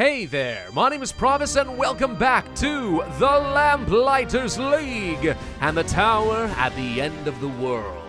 Hey there, my name is Pravus and welcome back to the Lamplighters League and the tower at the end of the world.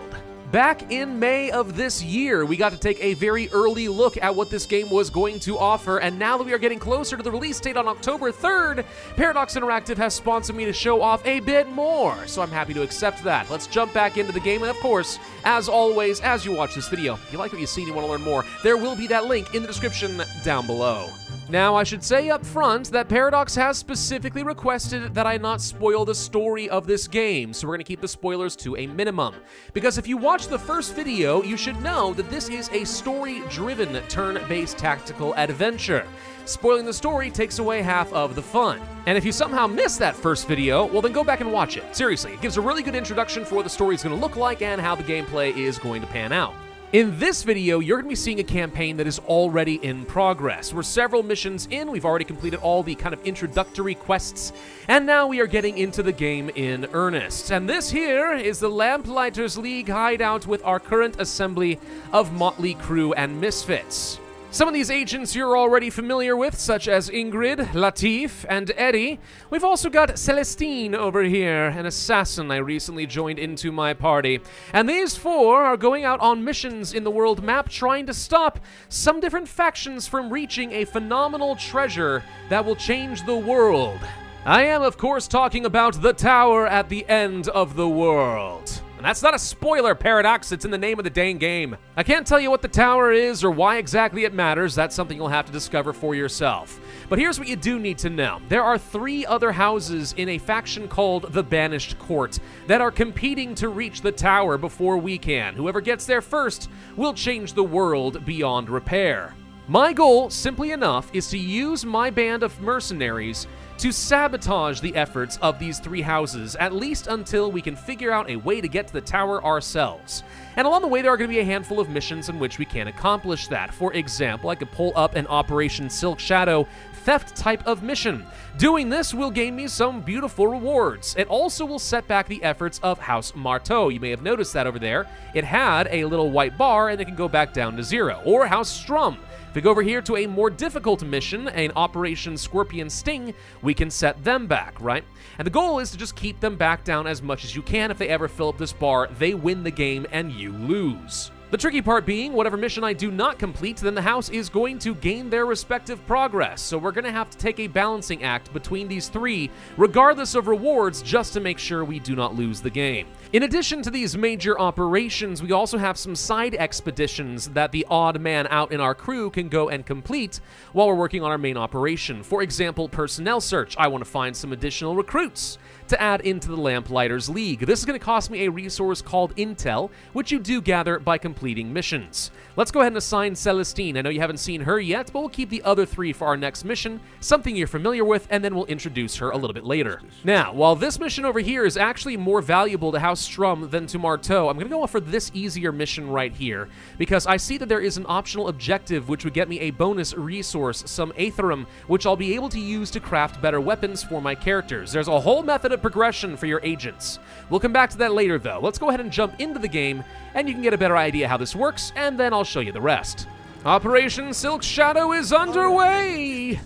Back in May of this year, we got to take a very early look at what this game was going to offer, and now that we are getting closer to the release date on October 3rd, Paradox Interactive has sponsored me to show off a bit more, so I'm happy to accept that. Let's jump back into the game, and of course, as always, as you watch this video, if you like what you see and you want to learn more, there will be that link in the description down below. Now, I should say up front that Paradox has specifically requested that I not spoil the story of this game, so we're to keep the spoilers to a minimum. Because if you watch the first video, you should know that this is a story-driven turn-based tactical adventure. Spoiling the story takes away half of the fun. And if you somehow missed that first video, well then go back and watch it. Seriously, it gives a really good introduction for what the story is going to look like and how the gameplay is going to pan out. In this video, you're going to be seeing a campaign that is already in progress. We're several missions in, we've already completed all the kind of introductory quests, and now we are getting into the game in earnest. And this here is the Lamplighters League hideout with our current assembly of motley crew and misfits. Some of these agents you're already familiar with, such as Ingrid, Latif, and Eddie. We've also got Celestine over here, an assassin I recently joined into my party. And these four are going out on missions in the world map trying to stop some different factions from reaching a phenomenal treasure that will change the world. I am, of course, talking about the tower at the end of the world. And that's not a spoiler, Paradox. It's in the name of the dang game. I can't tell you what the tower is or why exactly it matters. That's something you'll have to discover for yourself. But here's what you do need to know. There are three other houses in a faction called the Banished Court that are competing to reach the tower before we can. Whoever gets there first will change the world beyond repair. My goal, simply enough, is to use my band of mercenaries to sabotage the efforts of these three houses, at least until we can figure out a way to get to the tower ourselves. And along the way, there are going to be a handful of missions in which we can accomplish that. For example, I could pull up an Operation Silk Shadow theft type of mission. Doing this will gain me some beautiful rewards. It also will set back the efforts of House Marteau. You may have noticed that over there. It had a little white bar and it can go back down to zero. Or House Strum. If we go over here to a more difficult mission, an Operation Scorpion Sting, we can set them back, right? And the goal is to just keep them back down as much as you can. If they ever fill up this bar, they win the game and you lose. The tricky part being, whatever mission I do not complete, then the house is going to gain their respective progress. So we're going to have to take a balancing act between these three, regardless of rewards, just to make sure we do not lose the game. In addition to these major operations, we also have some side expeditions that the odd man out in our crew can go and complete while we're working on our main operation. For example, personnel search. I want to find some additional recruits to add into the Lamplighters League. This is going to cost me a resource called Intel, which you do gather by completing missions. Let's go ahead and assign Celestine. I know you haven't seen her yet, but we'll keep the other three for our next mission, something you're familiar with, and then we'll introduce her a little bit later. Now, while this mission over here is actually more valuable to House Strum than to Marteau, I'm going to go for this easier mission right here, because I see that there is an optional objective which would get me a bonus resource, some Aetherum, which I'll be able to use to craft better weapons for my characters. There's a whole method of progression for your agents. We'll come back to that later, though. Let's go ahead and jump into the game, and you can get a better idea how this works, and then I'll show you the rest. Operation Silk Shadow is underway!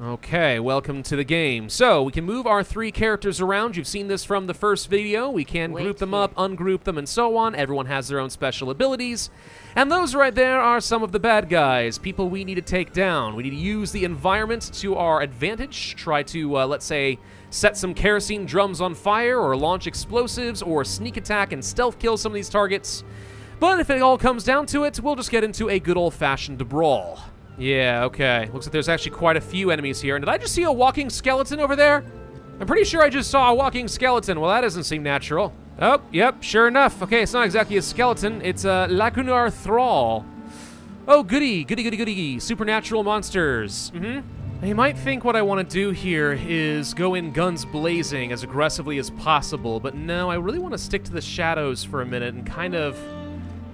Okay, welcome to the game. So, we can move our three characters around. You've seen this from the first video. We can Wait group them here. up, ungroup them, and so on. Everyone has their own special abilities. And those right there are some of the bad guys, people we need to take down. We need to use the environment to our advantage, try to, uh, let's say, set some kerosene drums on fire, or launch explosives, or sneak attack and stealth kill some of these targets. But if it all comes down to it, we'll just get into a good old-fashioned brawl. Yeah, okay. Looks like there's actually quite a few enemies here. And did I just see a walking skeleton over there? I'm pretty sure I just saw a walking skeleton. Well, that doesn't seem natural. Oh, yep, sure enough. Okay, it's not exactly a skeleton. It's a Lacunar Thrall. Oh, goody, goody, goody, goody. Supernatural monsters. Mm-hmm. You might think what I want to do here is go in guns blazing as aggressively as possible, but no, I really want to stick to the shadows for a minute and kind of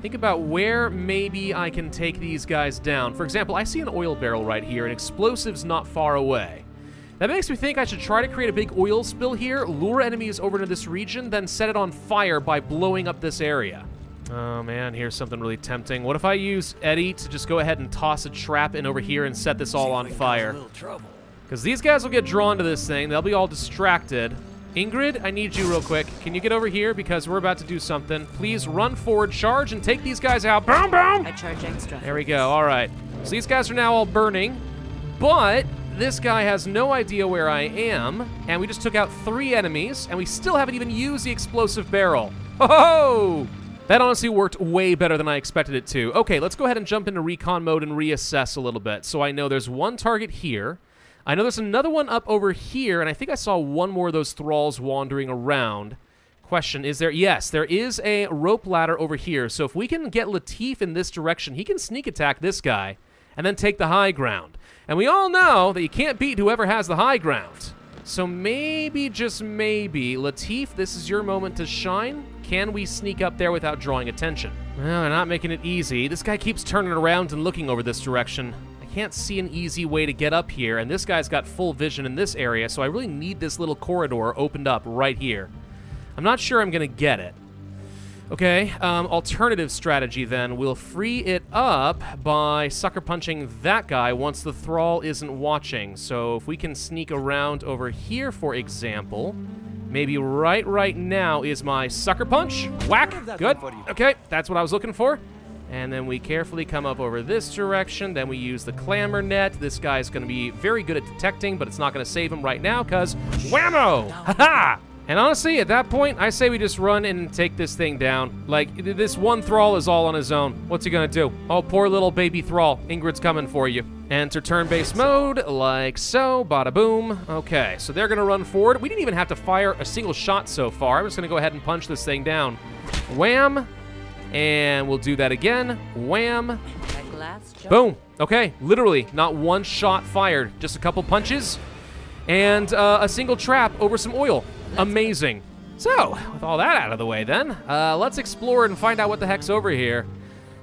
think about where maybe I can take these guys down. For example, I see an oil barrel right here and explosives not far away. That makes me think I should try to create a big oil spill here, lure enemies over to this region, then set it on fire by blowing up this area. Oh man, here's something really tempting. What if I use Eddie to just go ahead and toss a trap in over here and set this all on fire? Because these guys will get drawn to this thing. They'll be all distracted. Ingrid, I need you real quick. Can you get over here? Because we're about to do something. Please run forward, charge, and take these guys out. Boom, boom! I charge extra. There we go. All right. So these guys are now all burning, but this guy has no idea where I am, and we just took out three enemies, and we still haven't even used the explosive barrel. Ho ho! That honestly worked way better than I expected it to. Okay, let's go ahead and jump into recon mode and reassess a little bit. So I know there's one target here. I know there's another one up over here, and I think I saw one more of those thralls wandering around. Question, is there... Yes, there is a rope ladder over here. So if we can get Latif in this direction, he can sneak attack this guy and then take the high ground. And we all know that you can't beat whoever has the high ground. So maybe, just maybe, Latif, this is your moment to shine. Can we sneak up there without drawing attention? Well, they're not making it easy. This guy keeps turning around and looking over this direction I can't see an easy way to get up here, and this guy's got full vision in this area, so I really need this little corridor opened up right here. I'm not sure I'm going to get it. Okay, um, alternative strategy then. We'll free it up by sucker punching that guy once the Thrall isn't watching. So if we can sneak around over here, for example, maybe right right now is my sucker punch. Whack! Good. Okay, that's what I was looking for. And then we carefully come up over this direction. Then we use the clamor net. This guy's going to be very good at detecting, but it's not going to save him right now because whammo! Haha! And honestly, at that point, I say we just run and take this thing down. Like, this one Thrall is all on his own. What's he gonna do? Oh, poor little baby Thrall. Ingrid's coming for you. Enter turn-based mode, like so. Bada boom. Okay, so they're gonna run forward. We didn't even have to fire a single shot so far. I'm just gonna go ahead and punch this thing down. Wham! And we'll do that again. Wham. Boom. Okay, literally, not one shot fired. Just a couple punches and uh, a single trap over some oil. Amazing. So, with all that out of the way then, uh, let's explore and find out what the heck's over here.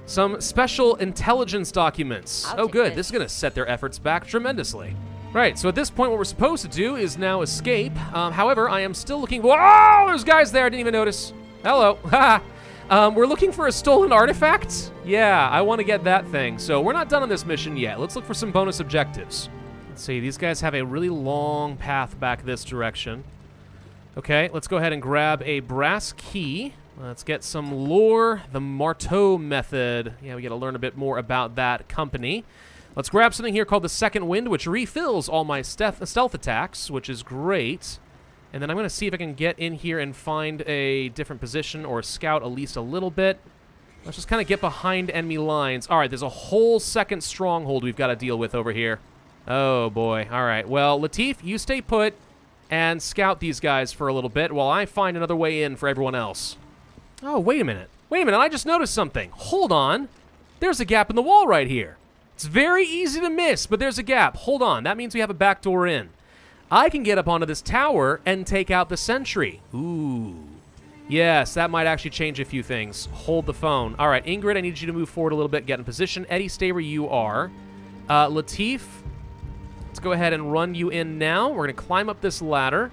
Some special intelligence documents. I'll oh, good. this. This is going to set their efforts back tremendously. Right, so at this point, what we're supposed to do is now escape. Um, however, I am still looking. Oh, there's guys there. I didn't even notice. Hello. Um, we're looking for a stolen artifact? Yeah, I want to get that thing. So we're not done on this mission yet. Let's look for some bonus objectives. Let's see, these guys have a really long path back this direction. Okay, let's go ahead and grab a brass key. Let's get some lore, the Marteau method. Yeah, we got to learn a bit more about that company. Let's grab something here called the Second Wind, which refills all my stealth attacks, which is great. And then I'm going to see if I can get in here and find a different position or scout at least a little bit. Let's just kind of get behind enemy lines. All right, there's a whole second stronghold we've got to deal with over here. Oh, boy. All right. Well, Latif, you stay put and scout these guys for a little bit while I find another way in for everyone else. Oh, wait a minute. Wait a minute. I just noticed something. Hold on. There's a gap in the wall right here. It's very easy to miss, but there's a gap. Hold on. That means we have a back door in. I can get up onto this tower and take out the sentry. Ooh. Yes, that might actually change a few things. Hold the phone. All right, Ingrid, I need you to move forward a little bit, get in position. Eddie, stay where you are. Uh, Latif, let's go ahead and run you in now. We're going to climb up this ladder.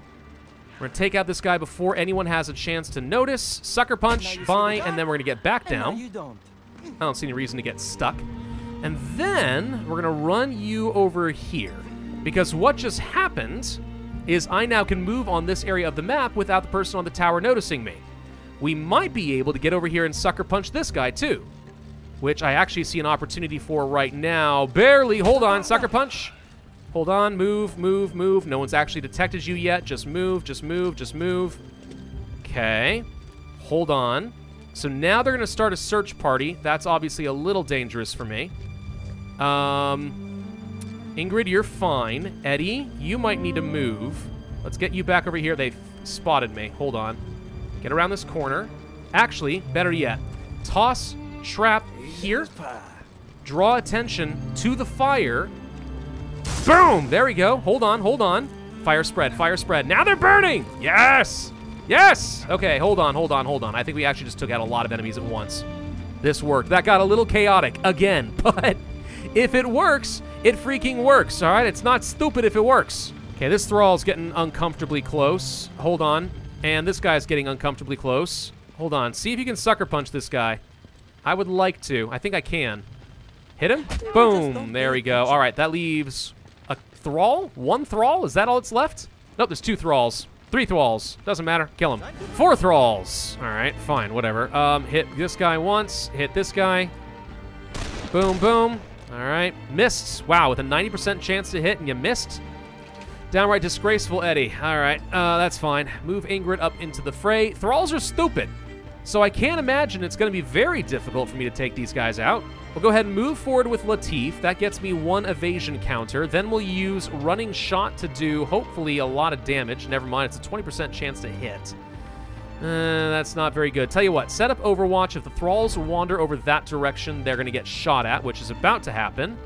We're going to take out this guy before anyone has a chance to notice. Sucker punch, bye, and then we're going to get back down. you don't. I don't see any reason to get stuck. And then we're going to run you over here. Because what just happened is I now can move on this area of the map without the person on the tower noticing me. We might be able to get over here and sucker punch this guy too, which I actually see an opportunity for right now. Barely. Hold on, sucker punch. Hold on, move, move, move. No one's actually detected you yet. Just move, just move, just move. Okay. Hold on. So now they're going to start a search party. That's obviously a little dangerous for me. Um, Ingrid, you're fine. Eddie, you might need to move. Let's get you back over here. They spotted me. Hold on. Get around this corner. Actually, better yet, toss trap here. Draw attention to the fire. Boom! There we go. Hold on, hold on. Fire spread, fire spread. Now they're burning! Yes! Yes! Okay, hold on, hold on, hold on. I think we actually just took out a lot of enemies at once. This worked. That got a little chaotic again, but if it works, it freaking works, all right? It's not stupid if it works. Okay, this Thrall's getting uncomfortably close. Hold on. And this guy's getting uncomfortably close. Hold on. See if you can sucker punch this guy. I would like to. I think I can. Hit him? Boom. There we go. All right, that leaves Thrall? One Thrall? Is that all that's left? Nope, there's two Thralls. Three Thralls. Doesn't matter. Kill him. Four Thralls. All right, fine, whatever. Um, hit this guy once. Hit this guy. Boom, boom. All right, missed. Wow, with a 90% chance to hit and you missed? Downright disgraceful, Eddie. All right, uh, that's fine. Move Ingrid up into the fray. Thralls are stupid, so I can't imagine it's going to be very difficult for me to take these guys out. We'll go ahead and move forward with Latif. That gets me one evasion counter. Then we'll use running shot to do, hopefully, a lot of damage. Never mind, it's a 20% chance to hit. Uh, that's not very good. Tell you what, set up Overwatch. If the Thralls wander over that direction, they're going to get shot at, which is about to happen.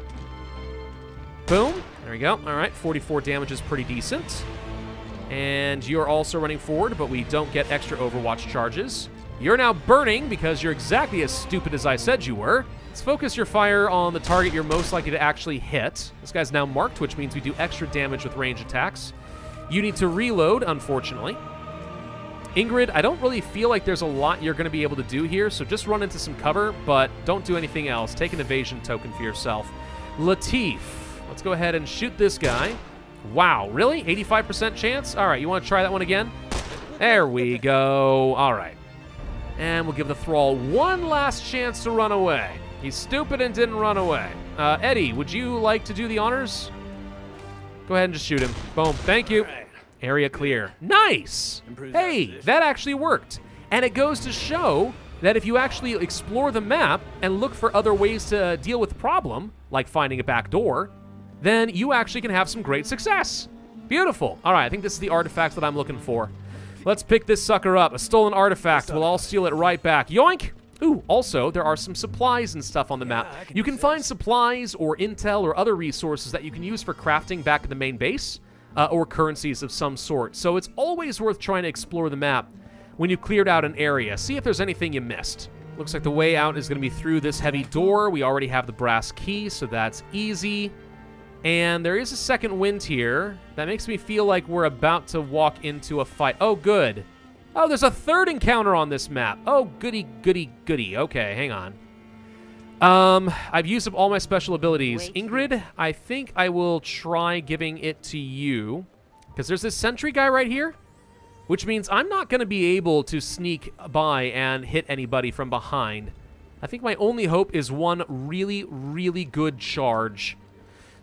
Boom. There we go. All right, 44 damage is pretty decent. And you're also running forward, but we don't get extra Overwatch charges. You're now burning because you're exactly as stupid as I said you were. Let's focus your fire on the target you're most likely to actually hit. This guy's now marked, which means we do extra damage with range attacks. You need to reload, unfortunately. Ingrid, I don't really feel like there's a lot you're going to be able to do here, so just run into some cover, but don't do anything else. Take an evasion token for yourself. Latif, let's go ahead and shoot this guy. Wow, really? 85% chance? All right, you want to try that one again? There we go. All right. And we'll give the Thrall one last chance to run away. He's stupid and didn't run away. Uh, Eddie, would you like to do the honors? Go ahead and just shoot him. Boom. Thank you. Area clear. Nice! Hey, that actually worked. And it goes to show that if you actually explore the map and look for other ways to deal with the problem, like finding a back door, then you actually can have some great success. Beautiful. All right, I think this is the artifact that I'm looking for. Let's pick this sucker up. A stolen artifact. We'll all steal it right back. Yoink! Ooh, also, there are some supplies and stuff on the map. You can find supplies or intel or other resources that you can use for crafting back at the main base, uh, or currencies of some sort. So it's always worth trying to explore the map when you've cleared out an area. See if there's anything you missed. Looks like the way out is going to be through this heavy door. We already have the brass key, so that's easy. And there is a second wind here. That makes me feel like we're about to walk into a fight. Oh, good. Oh, there's a third encounter on this map. Oh, goody, goody, goody. Okay, hang on. Um, I've used up all my special abilities. Ingrid, I think I will try giving it to you. Because there's this sentry guy right here. Which means I'm not going to be able to sneak by and hit anybody from behind. I think my only hope is one really, really good charge.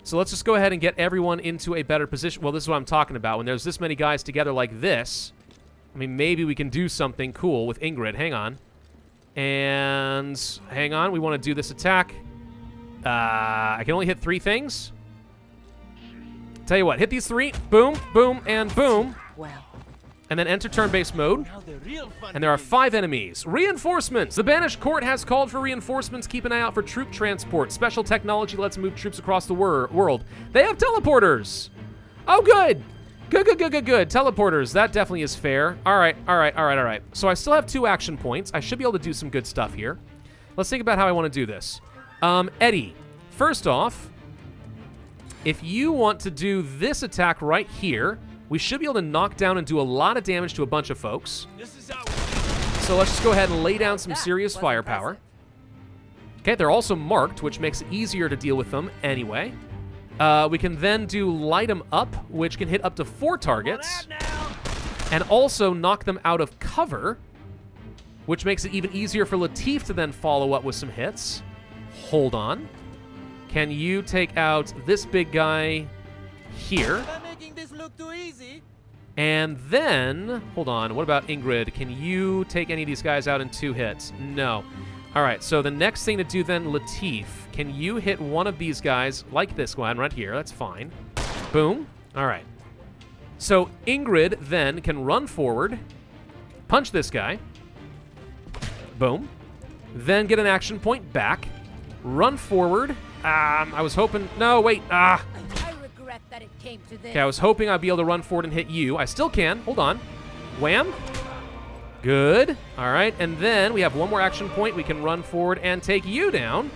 So let's just go ahead and get everyone into a better position. Well, this is what I'm talking about. When there's this many guys together like this, I mean, maybe we can do something cool with Ingrid. Hang on. And hang on. We want to do this attack. Uh, I can only hit three things. Tell you what, hit these three. Boom, boom, and boom. Well, And then enter turn-based mode. And there are five enemies. Reinforcements! The Banished Court has called for reinforcements. Keep an eye out for troop transport. Special technology lets move troops across the wor world. They have teleporters! Oh, good! Good, good, good, good, good. Teleporters, that definitely is fair. All right, all right, all right, all right. So I still have two action points. I should be able to do some good stuff here. Let's think about how I want to do this. Um, Eddie, first off, if you want to do this attack right here, we should be able to knock down and do a lot of damage to a bunch of folks. So let's just go ahead and lay down some That serious was firepower. Okay, they're also marked, which makes it easier to deal with them anyway. Uh, we can then do light them up, which can hit up to four targets, and also knock them out of cover, which makes it even easier for Latif to then follow up with some hits. Hold on. Can you take out this big guy here? I'm making this look too easy. And then, hold on, what about Ingrid? Can you take any of these guys out in two hits? No. All right, so the next thing to do then, Latif. Can you hit one of these guys, like this one right here? That's fine. Boom. All right. So Ingrid then can run forward, punch this guy. Boom. Then get an action point back, run forward. Um, I was hoping. No, wait. Ah. I regret that it came to this. Okay, I was hoping I'd be able to run forward and hit you. I still can. Hold on. Wham. Good. All right, and then we have one more action point. We can run forward and take you down.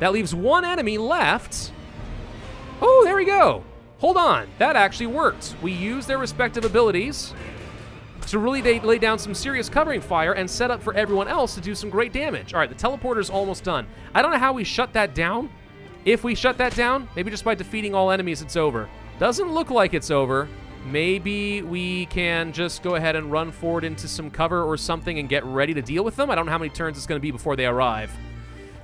That leaves one enemy left. Oh, there we go. Hold on. That actually worked. We used their respective abilities. to really lay down some serious covering fire and set up for everyone else to do some great damage. All right, the teleporter's almost done. I don't know how we shut that down. If we shut that down, maybe just by defeating all enemies, it's over. Doesn't look like it's over. Maybe we can just go ahead and run forward into some cover or something and get ready to deal with them. I don't know how many turns it's going to be before they arrive.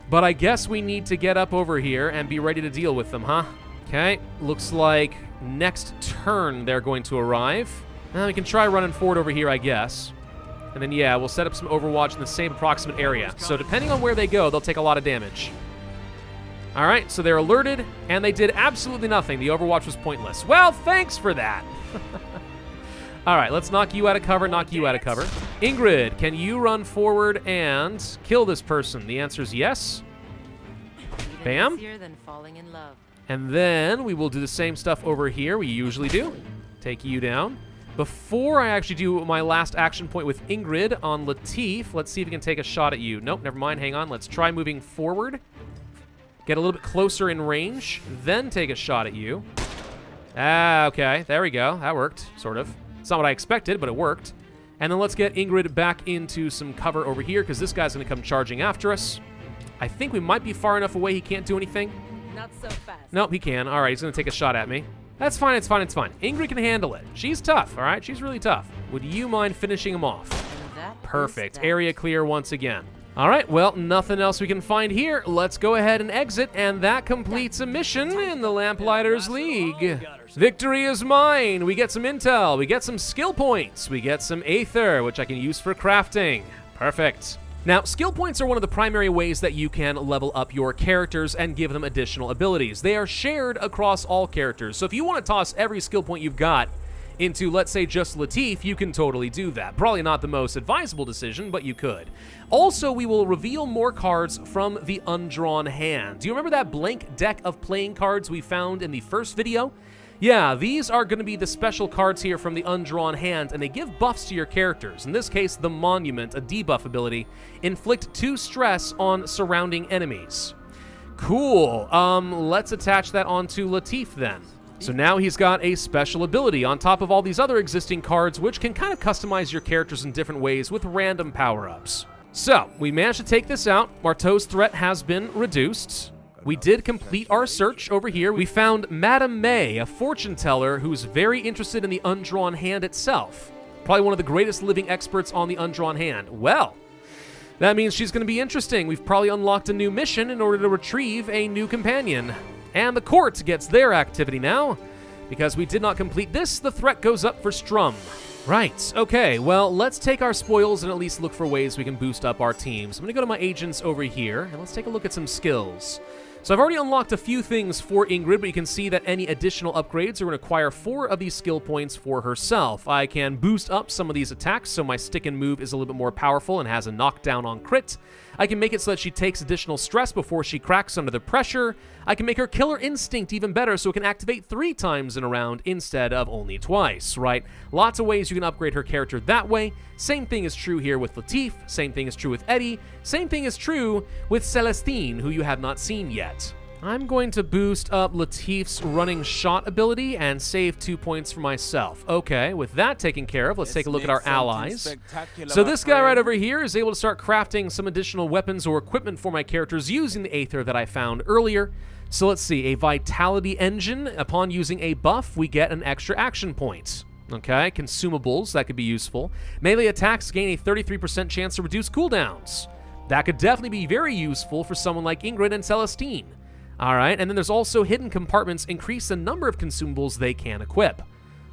But I guess we need to get up over here and be ready to deal with them, huh? Okay, looks like next turn they're going to arrive. Now we can try running forward over here, I guess. And then, yeah, we'll set up some Overwatch in the same approximate area. So depending on where they go, they'll take a lot of damage. All right, so they're alerted, and they did absolutely nothing. The Overwatch was pointless. Well, thanks for that. All right, let's knock you out of cover, knock you out of cover. Ingrid, can you run forward and kill this person? The answer is yes. Bam. Than falling in love. And then we will do the same stuff over here we usually do. Take you down. Before I actually do my last action point with Ingrid on Latif, let's see if we can take a shot at you. Nope, never mind. Hang on. Let's try moving forward. Get a little bit closer in range, then take a shot at you. Ah, okay. There we go. That worked, sort of. It's not what I expected, but it worked. And then let's get Ingrid back into some cover over here, because this guy's going to come charging after us. I think we might be far enough away he can't do anything. Not so fast. Nope, he can. All right, he's going to take a shot at me. That's fine, it's fine, it's fine. Ingrid can handle it. She's tough, all right? She's really tough. Would you mind finishing him off? Perfect. Area clear once again. All right, well, nothing else we can find here. Let's go ahead and exit, and that completes a mission in the Lamplighters League. Victory is mine. We get some intel, we get some skill points, we get some Aether, which I can use for crafting. Perfect. Now, skill points are one of the primary ways that you can level up your characters and give them additional abilities. They are shared across all characters, so if you want to toss every skill point you've got into, let's say, just Latif, you can totally do that. Probably not the most advisable decision, but you could. Also, we will reveal more cards from the Undrawn Hand. Do you remember that blank deck of playing cards we found in the first video? Yeah, these are going to be the special cards here from the Undrawn Hand, and they give buffs to your characters. In this case, the Monument, a debuff ability, inflict 2 stress on surrounding enemies. Cool. Um, let's attach that onto Latif then. So now he's got a special ability on top of all these other existing cards, which can kind of customize your characters in different ways with random power-ups. So, we managed to take this out. Marteau's threat has been reduced. We did complete our search over here. We found Madame May, a fortune teller who's very interested in the undrawn hand itself. Probably one of the greatest living experts on the undrawn hand. Well, that means she's going to be interesting. We've probably unlocked a new mission in order to retrieve a new companion. And the court gets their activity now. Because we did not complete this, the threat goes up for Strum. Right, okay, well, let's take our spoils and at least look for ways we can boost up our teams. I'm to go to my agents over here, and let's take a look at some skills. So I've already unlocked a few things for Ingrid, but you can see that any additional upgrades are going to acquire four of these skill points for herself. I can boost up some of these attacks, so my stick and move is a little bit more powerful and has a knockdown on crit. I can make it so that she takes additional stress before she cracks under the pressure. I can make her killer instinct even better so it can activate three times in a round instead of only twice, right? Lots of ways you can upgrade her character that way. Same thing is true here with Latif, same thing is true with Eddie, same thing is true with Celestine, who you have not seen yet. I'm going to boost up Latif's running shot ability and save two points for myself. Okay, with that taken care of, let's, take a look at our allies. So this guy right over here is able to start crafting some additional weapons or equipment for my characters using the Aether that I found earlier. So let's see, a Vitality Engine. Upon using a buff, we get an extra action point. Okay, consumables, that could be useful. Melee attacks gain a 33% chance to reduce cooldowns. That could definitely be very useful for someone like Ingrid and Celestine. All right, and then there's also hidden compartments increase the number of consumables they can equip.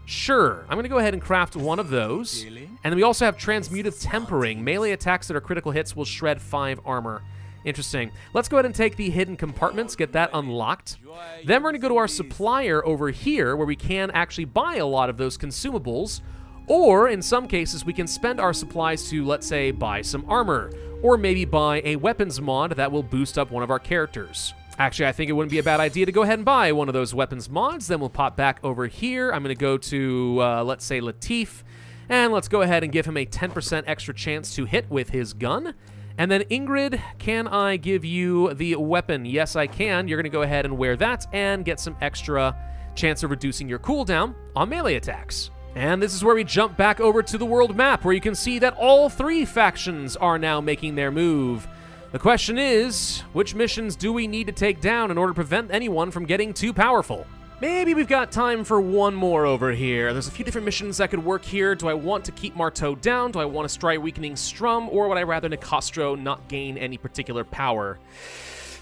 Sure, I'm going to go ahead and craft one of those. And then we also have Transmutive Tempering. Melee attacks that are critical hits will shred 5 armor. Interesting. Let's go ahead and take the hidden compartments, get that unlocked. Then we're going to go to our supplier over here where we can actually buy a lot of those consumables. Or, in some cases, we can spend our supplies to, let's say, buy some armor. Or maybe buy a weapons mod that will boost up one of our characters. Actually, I think it wouldn't be a bad idea to go ahead and buy one of those weapons mods. Then we'll pop back over here. I'm going to go to, uh, let's say, Latif. And let's go ahead and give him a 10% extra chance to hit with his gun. And then Ingrid, can I give you the weapon? Yes, I can. You're going to go ahead and wear that and get some extra chance of reducing your cooldown on melee attacks. And this is where we jump back over to the world map, where you can see that all three factions are now making their move. The question is, which missions do we need to take down in order to prevent anyone from getting too powerful? Maybe we've got time for one more over here. There's a few different missions that could work here. Do I want to keep Marteau down? Do I want to strike Weakening Strum? Or would I rather Nicastro not gain any particular power?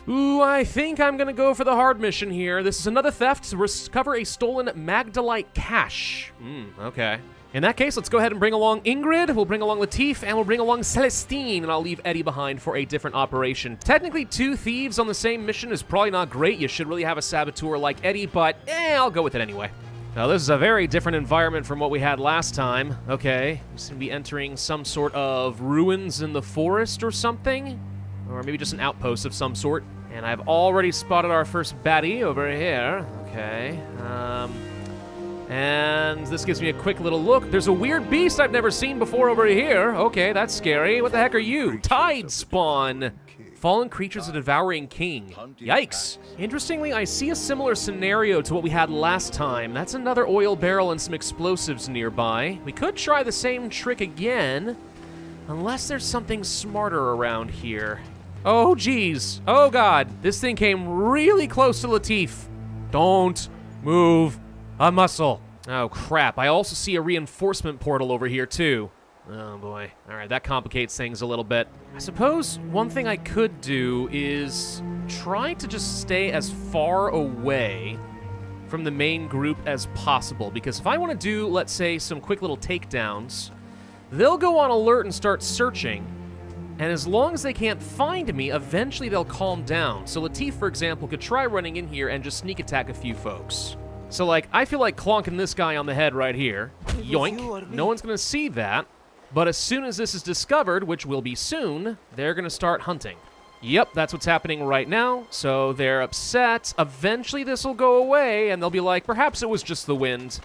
Ooh, I think I'm gonna go for the hard mission here. This is another theft to recover a stolen Magdalite cache. Hmm, okay. In that case, let's go ahead and bring along Ingrid, we'll bring along Latif, and we'll bring along Celestine, and I'll leave Eddie behind for a different operation. Technically, two thieves on the same mission is probably not great. You should really have a saboteur like Eddie, but eh, I'll go with it anyway. Now, this is a very different environment from what we had last time. Okay, we seem to be entering some sort of ruins in the forest or something. Or maybe just an outpost of some sort. And I've already spotted our first baddie over here. Okay, um... And this gives me a quick little look. There's a weird beast I've never seen before over here. Okay, that's scary. What the heck are you? Tide spawn. Fallen creatures of devouring king. Yikes. Interestingly, I see a similar scenario to what we had last time. That's another oil barrel and some explosives nearby. We could try the same trick again, unless there's something smarter around here. Oh, geez. Oh, God. This thing came really close to Latif. Don't move a muscle. Oh, crap. I also see a reinforcement portal over here, too. Oh, boy. All right, that complicates things a little bit. I suppose one thing I could do is try to just stay as far away from the main group as possible, because if I want to do, let's say, some quick little takedowns, they'll go on alert and start searching, and as long as they can't find me, eventually they'll calm down. So Latif, for example, could try running in here and just sneak attack a few folks. So, like, I feel like clonking this guy on the head right here. Yoink. No one's going to see that. But as soon as this is discovered, which will be soon, they're going to start hunting. Yep, that's what's happening right now. So they're upset. Eventually this will go away, and they'll be like, perhaps it was just the wind.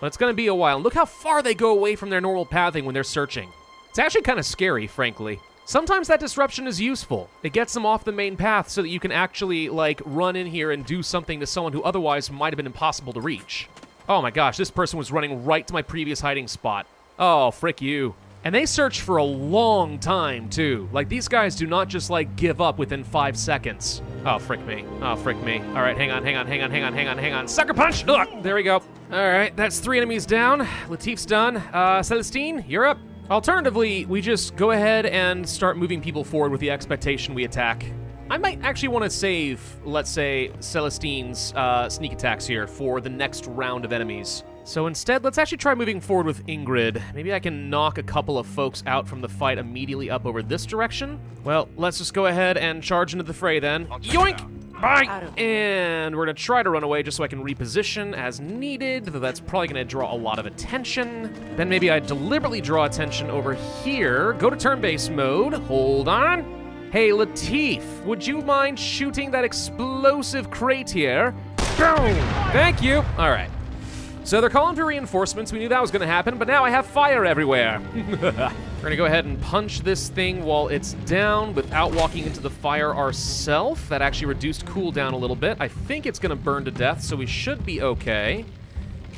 But it's going to be a while. And look how far they go away from their normal pathing when they're searching. It's actually kind of scary, frankly. Sometimes that disruption is useful. It gets them off the main path so that you can actually, like, run in here and do something to someone who otherwise might have been impossible to reach. Oh my gosh, this person was running right to my previous hiding spot. Oh, frick you. And they search for a long time, too. Like, these guys do not just, like, give up within five seconds. Oh, frick me. Oh, frick me. All right, hang on, hang on, hang on, hang on, hang on, hang on. Sucker punch! Ugh, there we go. All right, that's three enemies down. Latif's done. Uh, Celestine, you're up. Alternatively, we just go ahead and start moving people forward with the expectation we attack. I might actually want to save, let's say, Celestine's uh, sneak attacks here for the next round of enemies. So instead, let's actually try moving forward with Ingrid. Maybe I can knock a couple of folks out from the fight immediately up over this direction. Well, let's just go ahead and charge into the fray then. Yoink! Bye! And we're gonna try to run away just so I can reposition as needed, though that's probably gonna draw a lot of attention. Then maybe I deliberately draw attention over here. Go to turn-based mode. Hold on. Hey, Latif, would you mind shooting that explosive crate here? Boom! Thank you. All right. So they're calling for reinforcements. We knew that was going to happen, but now I have fire everywhere. We're to go ahead and punch this thing while it's down without walking into the fire ourselves. That actually reduced cooldown a little bit. I think it's to burn to death, so we should be okay.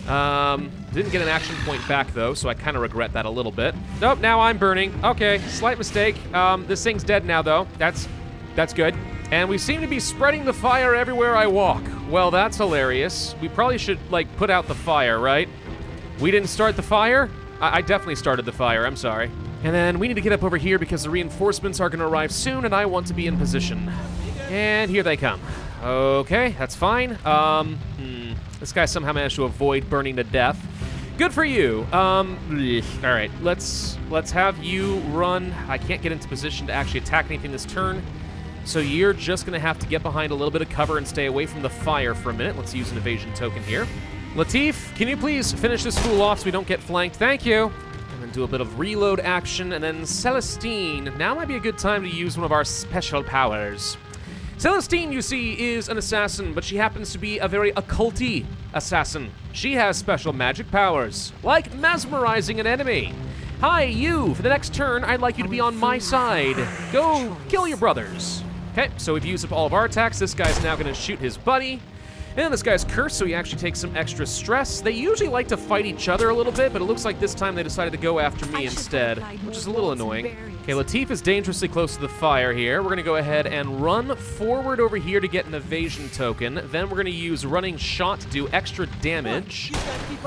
Um, didn't get an action point back, though, so I kind of regret that a little bit. Nope, now I'm burning. Okay, slight mistake. Um, this thing's dead now, though. That's, that's good. And we seem to be spreading the fire everywhere I walk. Well, that's hilarious. We probably should, like, put out the fire, right? We didn't start the fire? I definitely started the fire, I'm sorry. And then we need to get up over here because the reinforcements are going to arrive soon, and I want to be in position. And here they come. Okay, that's fine. Um, hmm, this guy somehow managed to avoid burning to death. Good for you. Um, all right, let's let's have you run. I can't get into position to actually attack anything this turn. So you're just going to have to get behind a little bit of cover and stay away from the fire for a minute. Let's use an evasion token here. Latif, can you please finish this fool off so we don't get flanked? Thank you. Do a bit of reload action. And then Celestine. Now might be a good time to use one of our special powers. Celestine, you see, is an assassin, but she happens to be a very occulty assassin. She has special magic powers, like mesmerizing an enemy. Hi, you! For the next turn, I'd like you to be on my side. Go kill your brothers. Okay, so we've used up all of our attacks. This guy's now to shoot his buddy. And this guy's cursed, so he actually takes some extra stress. They usually like to fight each other a little bit, but it looks like this time they decided to go after me instead, which is a little annoying. Okay, Latif is dangerously close to the fire here. We're gonna go ahead and run forward over here to get an evasion token. Then we're gonna use running shot to do extra damage.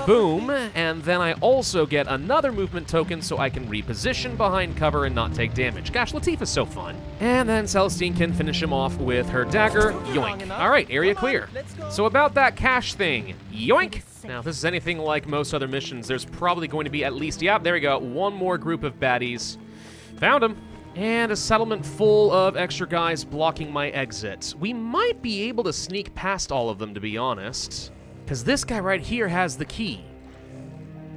Boom, and then I also get another movement token so I can reposition behind cover and not take damage. Gosh, Latif is so fun. And then Celestine can finish him off with her dagger. Yoink. All right, area clear. So about that cache thing. Yoink. Now, if this is anything like most other missions, there's probably going to be at least, yeah, there we go, one more group of baddies. Found him. And a settlement full of extra guys blocking my exit. We might be able to sneak past all of them, to be honest. Because this guy right here has the key.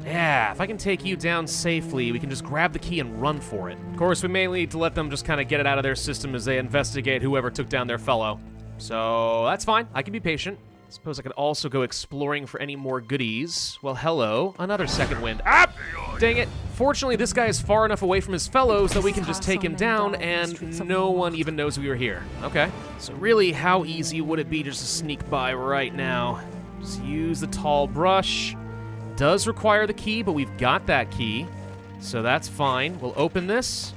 Yeah, if I can take you down safely, we can just grab the key and run for it. Of course, we may need to let them just kind of get it out of their system as they investigate whoever took down their fellow. So, that's fine. I can be patient. I suppose I could also go exploring for any more goodies. Well, hello. Another second wind. Ah! Dang it. Fortunately, this guy is far enough away from his fellows that we can just take him down and no one even knows we were here. Okay. So really, how easy would it be just to sneak by right now? Just use the tall brush. Does require the key, but we've got that key. So that's fine. We'll open this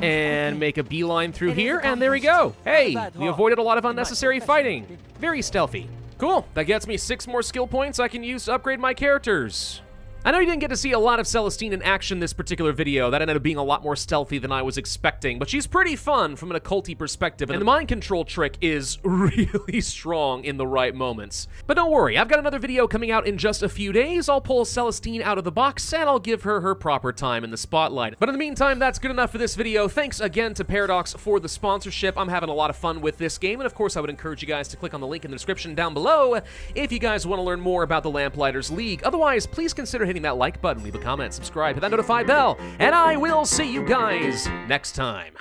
and make a beeline through here, and there we go. Hey, we avoided a lot of unnecessary fighting. Very stealthy. Cool, that gets me six more skill points I can use to upgrade my characters. I know you didn't get to see a lot of Celestine in action this particular video. That ended up being a lot more stealthy than I was expecting, but she's pretty fun from an occulty perspective, and the mind control trick is really strong in the right moments. But don't worry, I've got another video coming out in just a few days. I'll pull Celestine out of the box, and I'll give her her proper time in the spotlight. But in the meantime, that's good enough for this video. Thanks again to Paradox for the sponsorship. I'm having a lot of fun with this game, and of course, I would encourage you guys to click on the link in the description down below if you guys want to learn more about the Lamplighters League. Otherwise, please consider hitting that like button, leave a comment, subscribe, hit that notify bell, and I will see you guys next time.